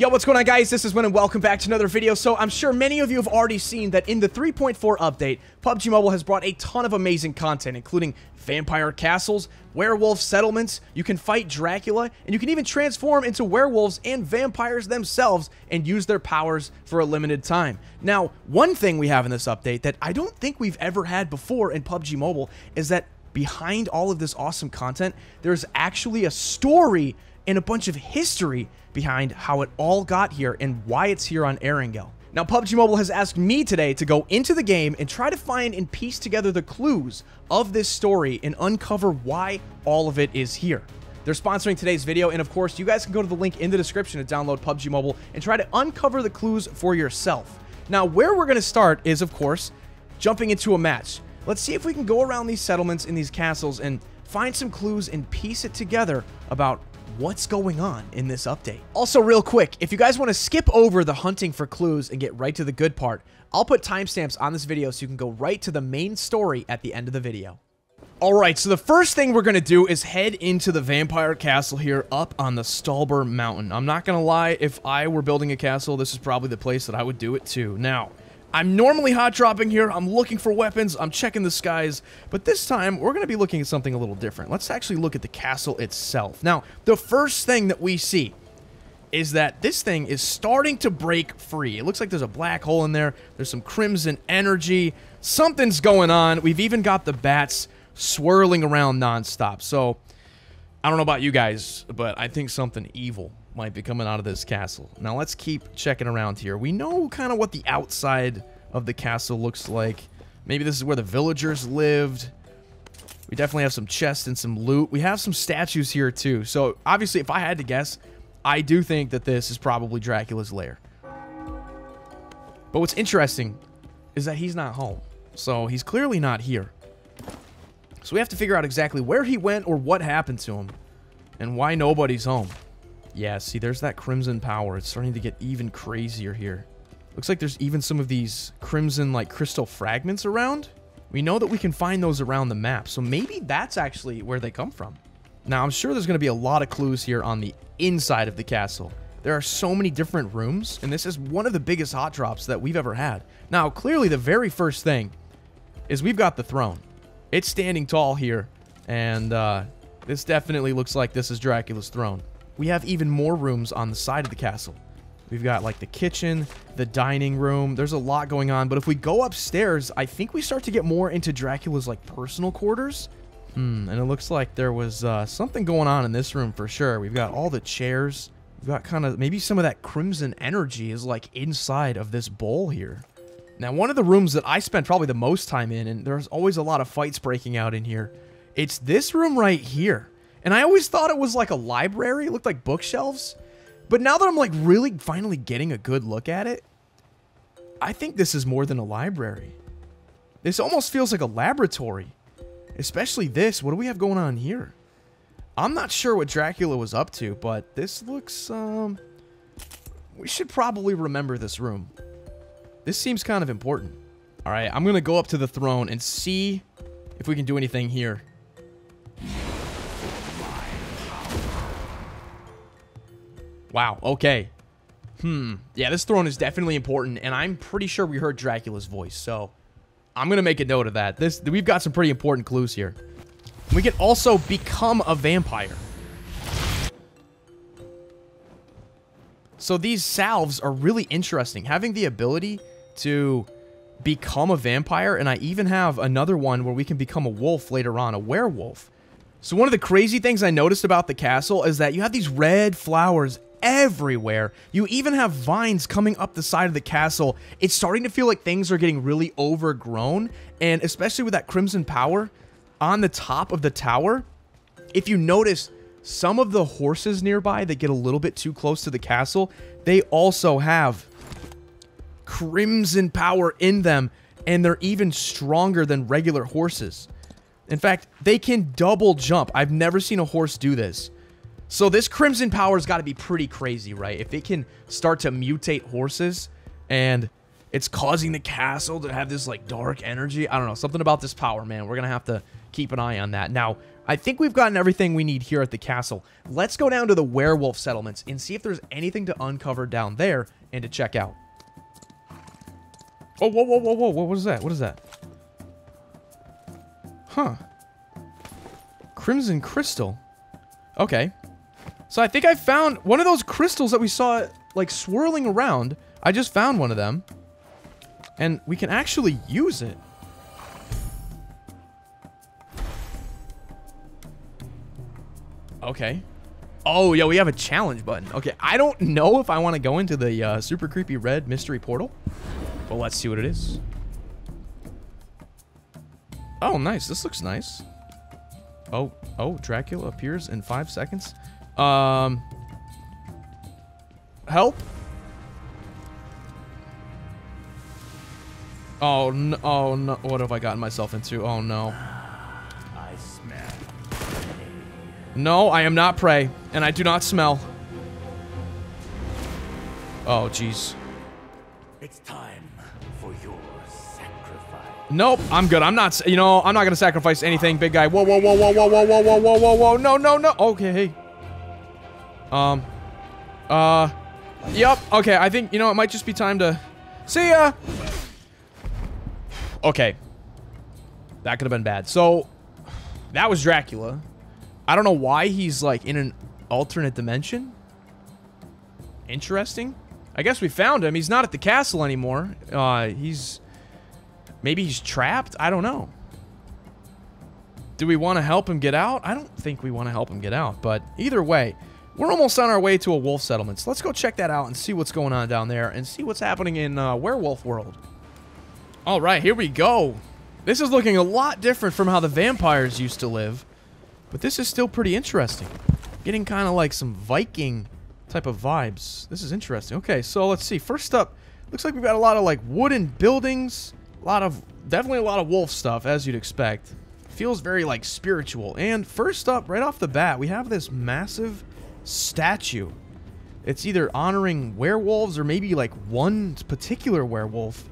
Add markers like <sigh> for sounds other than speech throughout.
Yo, what's going on guys? This is Wynn and welcome back to another video. So I'm sure many of you have already seen that in the 3.4 update, PUBG Mobile has brought a ton of amazing content, including vampire castles, werewolf settlements, you can fight Dracula, and you can even transform into werewolves and vampires themselves and use their powers for a limited time. Now, one thing we have in this update that I don't think we've ever had before in PUBG Mobile is that behind all of this awesome content, there's actually a story and a bunch of history behind how it all got here and why it's here on Erangel. Now, PUBG Mobile has asked me today to go into the game and try to find and piece together the clues of this story and uncover why all of it is here. They're sponsoring today's video, and of course, you guys can go to the link in the description to download PUBG Mobile and try to uncover the clues for yourself. Now, where we're going to start is, of course, jumping into a match. Let's see if we can go around these settlements in these castles and find some clues and piece it together about what's going on in this update. Also, real quick, if you guys want to skip over the hunting for clues and get right to the good part, I'll put timestamps on this video so you can go right to the main story at the end of the video. Alright, so the first thing we're going to do is head into the vampire castle here up on the Stalber Mountain. I'm not going to lie, if I were building a castle, this is probably the place that I would do it too. Now, I'm normally hot dropping here, I'm looking for weapons, I'm checking the skies, but this time we're going to be looking at something a little different. Let's actually look at the castle itself. Now, the first thing that we see is that this thing is starting to break free. It looks like there's a black hole in there, there's some crimson energy, something's going on. We've even got the bats swirling around nonstop. So, I don't know about you guys, but I think something evil might be coming out of this castle. Now let's keep checking around here. We know kind of what the outside of the castle looks like. Maybe this is where the villagers lived. We definitely have some chests and some loot. We have some statues here too. So obviously, if I had to guess, I do think that this is probably Dracula's lair. But what's interesting is that he's not home. So he's clearly not here. So we have to figure out exactly where he went or what happened to him. And why nobody's home. Yeah, see, there's that crimson power. It's starting to get even crazier here. Looks like there's even some of these crimson, like, crystal fragments around. We know that we can find those around the map, so maybe that's actually where they come from. Now, I'm sure there's going to be a lot of clues here on the inside of the castle. There are so many different rooms, and this is one of the biggest hot drops that we've ever had. Now, clearly the very first thing is we've got the throne. It's standing tall here, and uh, this definitely looks like this is Dracula's throne we have even more rooms on the side of the castle. We've got like the kitchen, the dining room. There's a lot going on. But if we go upstairs, I think we start to get more into Dracula's like personal quarters. Hmm, and it looks like there was uh, something going on in this room for sure. We've got all the chairs. We've got kind of maybe some of that crimson energy is like inside of this bowl here. Now, one of the rooms that I spent probably the most time in, and there's always a lot of fights breaking out in here, it's this room right here. And I always thought it was like a library. It looked like bookshelves. But now that I'm like really finally getting a good look at it, I think this is more than a library. This almost feels like a laboratory. Especially this. What do we have going on here? I'm not sure what Dracula was up to, but this looks, um... We should probably remember this room. This seems kind of important. Alright, I'm to go up to the throne and see if we can do anything here. Wow, okay. Hmm. Yeah, this throne is definitely important, and I'm pretty sure we heard Dracula's voice, so I'm going to make a note of that. This We've got some pretty important clues here. We can also become a vampire. So these salves are really interesting. Having the ability to become a vampire, and I even have another one where we can become a wolf later on, a werewolf. So one of the crazy things I noticed about the castle is that you have these red flowers everywhere. You even have vines coming up the side of the castle. It's starting to feel like things are getting really overgrown, and especially with that Crimson Power on the top of the tower, if you notice, some of the horses nearby that get a little bit too close to the castle, they also have Crimson Power in them, and they're even stronger than regular horses. In fact, they can double jump. I've never seen a horse do this. So this Crimson Power's got to be pretty crazy, right? If it can start to mutate horses and it's causing the castle to have this like dark energy. I don't know, something about this power, man. We're going to have to keep an eye on that. Now, I think we've gotten everything we need here at the castle. Let's go down to the werewolf settlements and see if there's anything to uncover down there and to check out. Oh, whoa, whoa, whoa, whoa, whoa, what is that? What is that? Huh. Crimson crystal. Okay. So I think I found one of those crystals that we saw, like, swirling around. I just found one of them. And we can actually use it. Okay. Oh, yeah, we have a challenge button. Okay, I don't know if I want to go into the uh, super creepy red mystery portal. But let's see what it is. Oh, nice. This looks nice. Oh, oh, Dracula appears in five seconds. Um, help? Oh, no, oh, no. What have I gotten myself into? Oh, no. No, I am not prey, and I do not smell. Oh, jeez. It's time for your sacrifice. Nope, I'm good. I'm not, you know, I'm not gonna sacrifice anything, big guy. Whoa, whoa, whoa, whoa, whoa, whoa, whoa, whoa, whoa, whoa, whoa. No, no, no. Okay, hey. Um, uh, yep. Okay, I think, you know, it might just be time to see ya. Okay. That could have been bad. So, that was Dracula. I don't know why he's like in an alternate dimension. Interesting. I guess we found him. He's not at the castle anymore. Uh, he's... Maybe he's trapped? I don't know. Do we want to help him get out? I don't think we want to help him get out, but either way, we're almost on our way to a wolf settlement. So let's go check that out and see what's going on down there and see what's happening in uh, Werewolf World. All right, here we go. This is looking a lot different from how the vampires used to live. But this is still pretty interesting. Getting kind of like some Viking type of vibes. This is interesting. Okay, so let's see. First up, looks like we've got a lot of like wooden buildings. A lot of, definitely a lot of wolf stuff, as you'd expect. Feels very like spiritual. And first up, right off the bat, we have this massive statue. It's either honoring werewolves or maybe like one particular werewolf.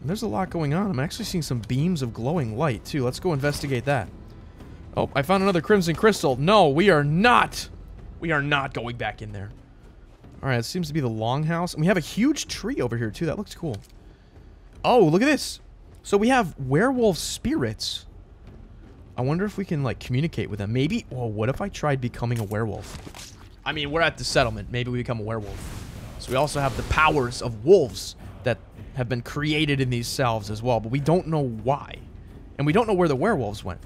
And there's a lot going on. I'm actually seeing some beams of glowing light, too. Let's go investigate that. Oh, I found another Crimson Crystal. No, we are not. We are not going back in there. All right, it seems to be the longhouse. And we have a huge tree over here, too. That looks cool. Oh, look at this. So we have werewolf spirits. I wonder if we can, like, communicate with them. Maybe, well, what if I tried becoming a werewolf? I mean, we're at the settlement. Maybe we become a werewolf. So we also have the powers of wolves that have been created in these salves as well, but we don't know why. And we don't know where the werewolves went.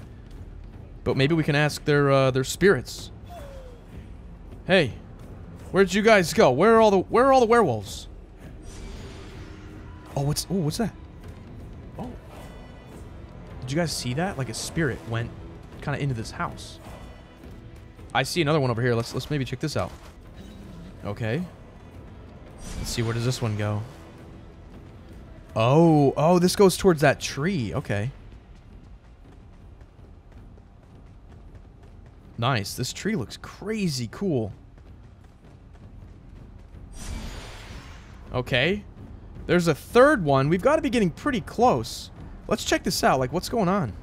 But maybe we can ask their uh, their spirits. Hey, where'd you guys go? Where are all the where are all the werewolves? Oh, what's oh, what's that? Did you guys see that? Like a spirit went kind of into this house. I see another one over here. Let's let's maybe check this out. Okay. Let's see where does this one go? Oh, oh, this goes towards that tree. Okay. Nice. This tree looks crazy cool. Okay. There's a third one. We've got to be getting pretty close. Let's check this out. Like, what's going on?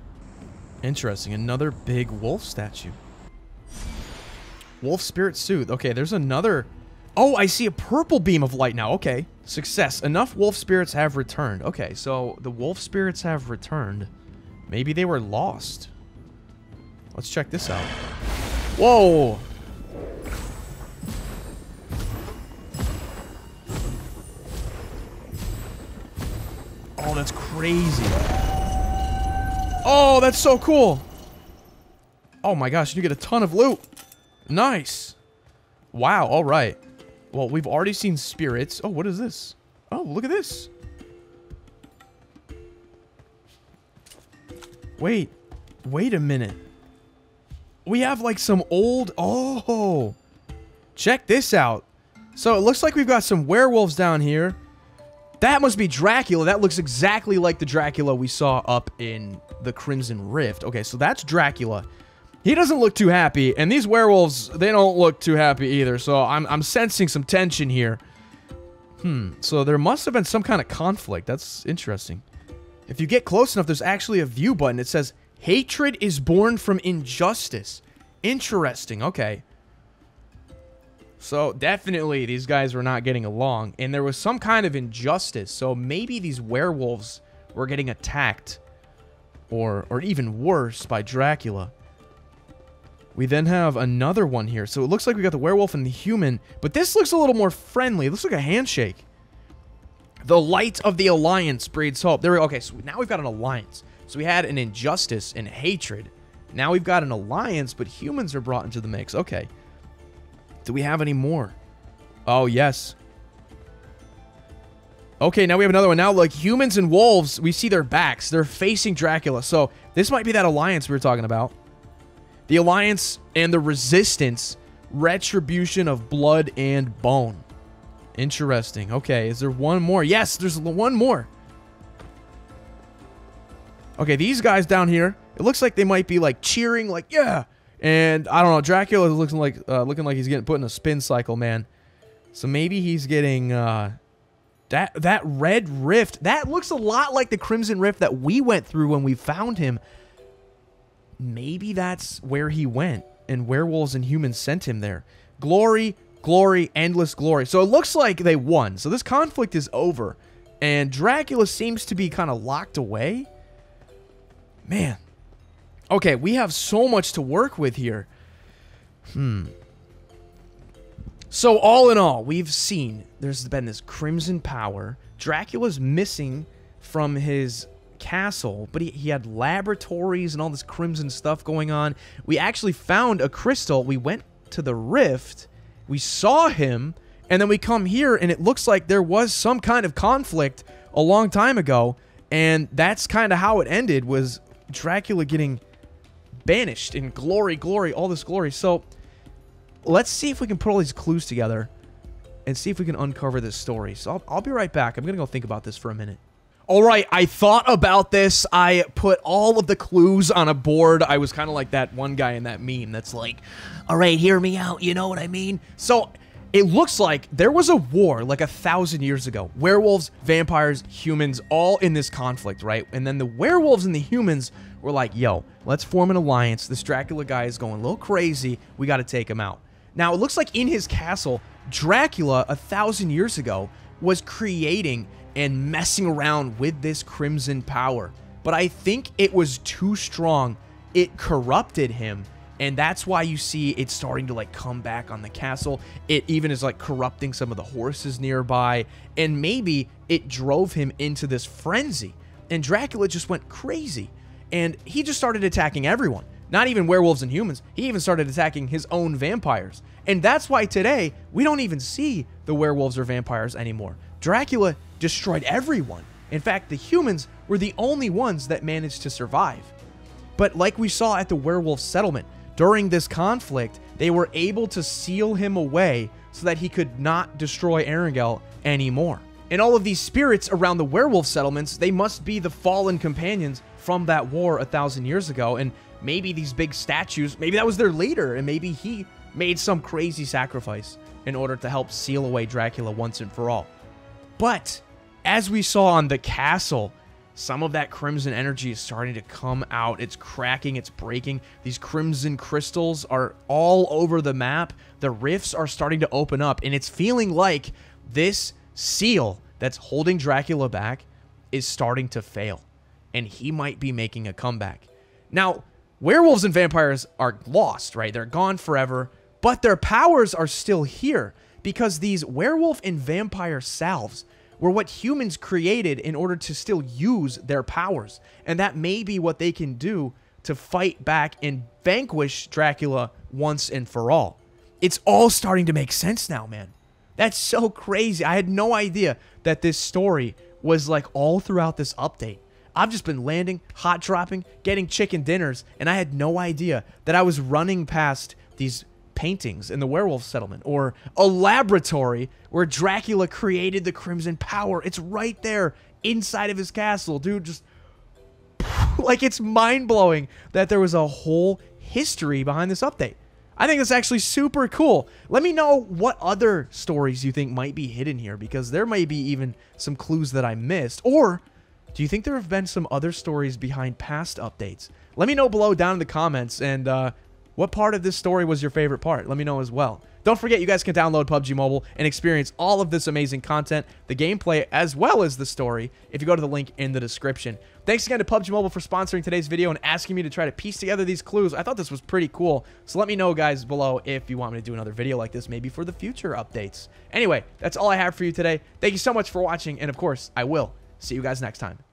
Interesting. Another big wolf statue. Wolf spirit soothe. Okay, there's another Oh, I see a purple beam of light now. Okay. Success. Enough wolf spirits have returned. Okay, so the wolf spirits have returned. Maybe they were lost. Let's check this out. Whoa! Oh, that's crazy. Oh, that's so cool. Oh my gosh, you get a ton of loot. Nice. Wow, all right. Well, we've already seen spirits. Oh, what is this? Oh, look at this. Wait. Wait a minute. We have like some old... Oh. Check this out. So it looks like we've got some werewolves down here. That must be Dracula. That looks exactly like the Dracula we saw up in the Crimson Rift. Okay, so that's Dracula. He doesn't look too happy, and these werewolves, they don't look too happy either, so I'm, I'm sensing some tension here. Hmm, so there must have been some kind of conflict. That's interesting. If you get close enough, there's actually a view button. It says, Hatred is born from injustice. Interesting. Okay. So definitely these guys were not getting along. And there was some kind of injustice. So maybe these werewolves were getting attacked. Or, or even worse, by Dracula. We then have another one here. So it looks like we got the werewolf and the human. But this looks a little more friendly. It looks like a handshake. The light of the alliance breeds hope. There we go. Okay, so now we've got an alliance. So we had an injustice and hatred. Now we've got an alliance, but humans are brought into the mix. Okay. Do we have any more? Oh, yes. Okay, now we have another one. Now, like, humans and wolves, we see their backs. They're facing Dracula. So, this might be that alliance we were talking about. The alliance and the resistance. Retribution of blood and bone. Interesting. Okay, is there one more? Yes, there's one more. Okay, these guys down here, it looks like they might be, like, cheering, like, yeah, and I don't know, Dracula is looking like uh, looking like he's getting put in a spin cycle, man. So maybe he's getting uh, that that red rift. That looks a lot like the crimson rift that we went through when we found him. Maybe that's where he went, and werewolves and humans sent him there. Glory, glory, endless glory. So it looks like they won. So this conflict is over, and Dracula seems to be kind of locked away. Man, Okay, we have so much to work with here. Hmm. So all in all, we've seen there's been this crimson power. Dracula's missing from his castle, but he, he had laboratories and all this crimson stuff going on. We actually found a crystal. We went to the rift. We saw him, and then we come here, and it looks like there was some kind of conflict a long time ago, and that's kind of how it ended, was Dracula getting banished in glory, glory, all this glory. So let's see if we can put all these clues together and see if we can uncover this story. So I'll, I'll be right back. I'm going to go think about this for a minute. All right, I thought about this. I put all of the clues on a board. I was kind of like that one guy in that meme that's like, all right, hear me out. You know what I mean? So it looks like there was a war like a thousand years ago. Werewolves, vampires, humans, all in this conflict, right? And then the werewolves and the humans were like, yo, let's form an alliance. This Dracula guy is going a little crazy. We got to take him out. Now, it looks like in his castle, Dracula, a thousand years ago, was creating and messing around with this crimson power. But I think it was too strong. It corrupted him. And that's why you see it starting to like come back on the castle. It even is like corrupting some of the horses nearby. And maybe it drove him into this frenzy. And Dracula just went crazy and he just started attacking everyone. Not even werewolves and humans. He even started attacking his own vampires. And that's why today we don't even see the werewolves or vampires anymore. Dracula destroyed everyone. In fact, the humans were the only ones that managed to survive. But like we saw at the werewolf settlement, during this conflict, they were able to seal him away so that he could not destroy Erangel anymore. And all of these spirits around the werewolf settlements, they must be the fallen companions from that war a thousand years ago. And maybe these big statues, maybe that was their leader, and maybe he made some crazy sacrifice in order to help seal away Dracula once and for all. But as we saw on the castle, some of that crimson energy is starting to come out. It's cracking, it's breaking. These crimson crystals are all over the map. The rifts are starting to open up, and it's feeling like this seal that's holding Dracula back is starting to fail and he might be making a comeback. Now, werewolves and vampires are lost, right? They're gone forever, but their powers are still here because these werewolf and vampire salves were what humans created in order to still use their powers. And that may be what they can do to fight back and vanquish Dracula once and for all. It's all starting to make sense now, man. That's so crazy. I had no idea that this story was like all throughout this update. I've just been landing, hot dropping, getting chicken dinners, and I had no idea that I was running past these paintings in the werewolf settlement or a laboratory where Dracula created the crimson power. It's right there inside of his castle, dude. Just <laughs> like it's mind blowing that there was a whole history behind this update. I think that's actually super cool. Let me know what other stories you think might be hidden here because there may be even some clues that I missed or Do you think there have been some other stories behind past updates? Let me know below down in the comments. And uh, what part of this story was your favorite part? Let me know as well. Don't forget, you guys can download PUBG Mobile and experience all of this amazing content, the gameplay, as well as the story, if you go to the link in the description. Thanks again to PUBG Mobile for sponsoring today's video and asking me to try to piece together these clues. I thought this was pretty cool. So let me know, guys, below if you want me to do another video like this, maybe for the future updates. Anyway, that's all I have for you today. Thank you so much for watching, and of course, I will see you guys next time.